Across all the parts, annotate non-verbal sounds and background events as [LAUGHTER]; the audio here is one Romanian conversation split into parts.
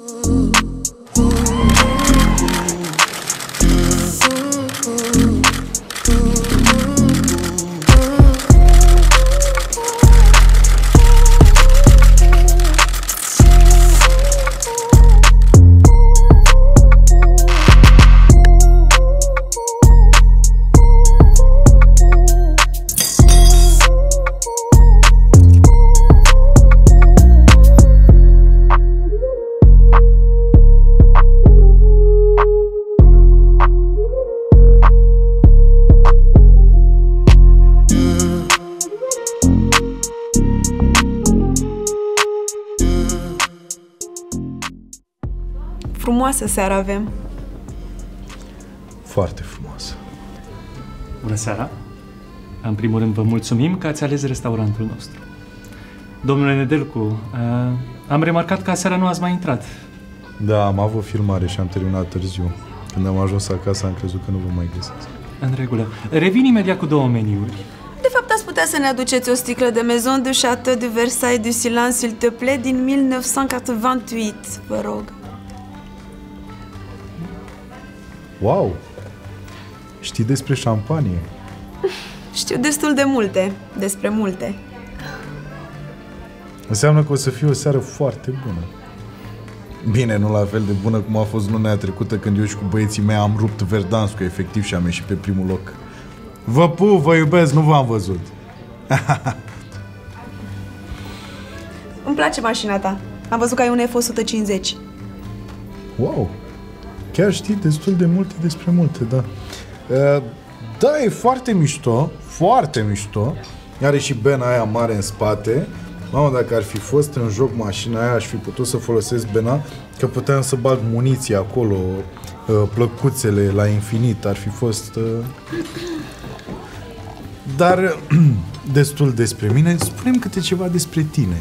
Ooh. Frumoasă seară avem. Foarte frumoasă. Bună seara! În primul rând vă mulțumim că ați ales restaurantul nostru. Domnule Nedelcu, uh, am remarcat că seara nu ați mai intrat. Da, am avut filmare și am terminat târziu. Când am ajuns acasă am crezut că nu vă mai găsesc. În regulă. Revin imediat cu două meniuri. De fapt, ați putea să ne aduceți o sticlă de Maison de Château de Versailles du Silence, s'il te plaît, din 1988, vă rog. Wow! Știi despre șampanie? [LAUGHS] Știu destul de multe, despre multe. Înseamnă că o să fie o seară foarte bună. Bine, nu la fel de bună cum a fost luna trecută când eu și cu băieții mei am rupt Verdanscu efectiv și am ieșit pe primul loc. Vă pu, vă iubesc, nu v-am văzut. [LAUGHS] Îmi place mașina ta. Am văzut că ai un F-150. Wow! Chiar știi destul de multe despre multe, da. Uh, Da, e foarte mișto, foarte mișto. Are și bena aia mare în spate. Mamă, dacă ar fi fost în joc mașina aia, aș fi putut să folosesc bena, că puteam să bag muniție acolo, uh, plăcuțele la infinit, ar fi fost... uh, Dar [CLEARS THROAT] destul despre mine, spunem câte ceva despre tine.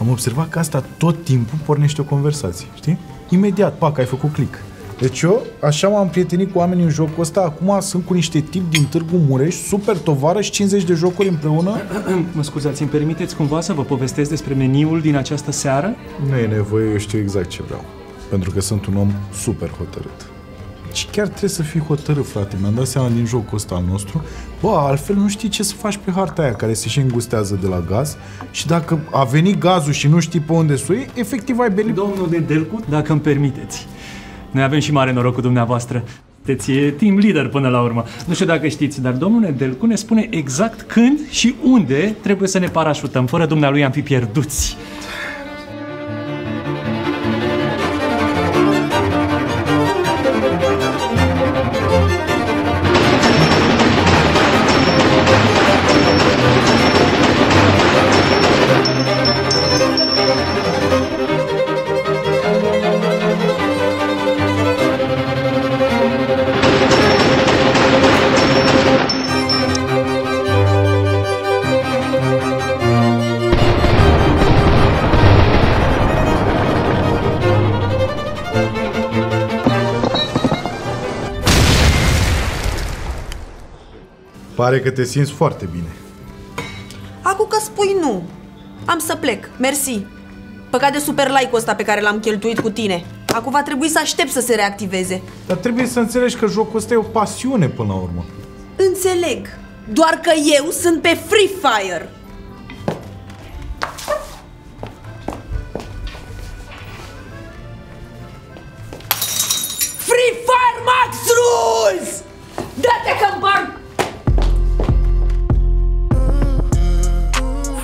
Am observat că asta tot timpul pornește o conversație, știi? Imediat, pac, ai făcut click. Deci eu așa m-am prietenit cu oamenii în jocul ăsta, acum sunt cu niște tip din Târgu Mureș, super tovară și 50 de jocuri împreună. [CLEARS THROAT] Mă scuzați, îmi permiteți cumva să vă povestesc despre meniul din această seară? Nu e nevoie, eu știu exact ce vreau. Pentru că sunt un om super hotărât. Și chiar trebuie să fii hotărât, frate. Mi-am dat seama din jocul ăsta al nostru. Bă, altfel nu știi ce să faci pe harta aia care se și îngustează de la gaz și dacă a venit gazul și nu știi pe unde să o iei, efectiv ai belit. Domnul Nedelcu, dacă îmi permiteți. Noi avem și mare noroc cu dumneavoastră. Sunteți e team leader până la urmă. Nu știu dacă știți, dar domnul Nedelcu ne spune exact când și unde trebuie să ne parașutăm. Fără dumnealui am fi pierduți. Pare că te simți foarte bine. Acum că spui nu. Am să plec. Mersi. Păcat de super like-ul ăsta pe care l-am cheltuit cu tine. Acum va trebui să aștept să se reactiveze. Dar trebuie să înțelegi că jocul ăsta e o pasiune până la urmă. Înțeleg. Doar că eu sunt pe Free Fire.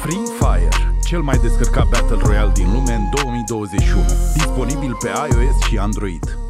Free Fire, cel mai descărcat Battle Royale din lume în 2021. Disponibil pe iOS și Android.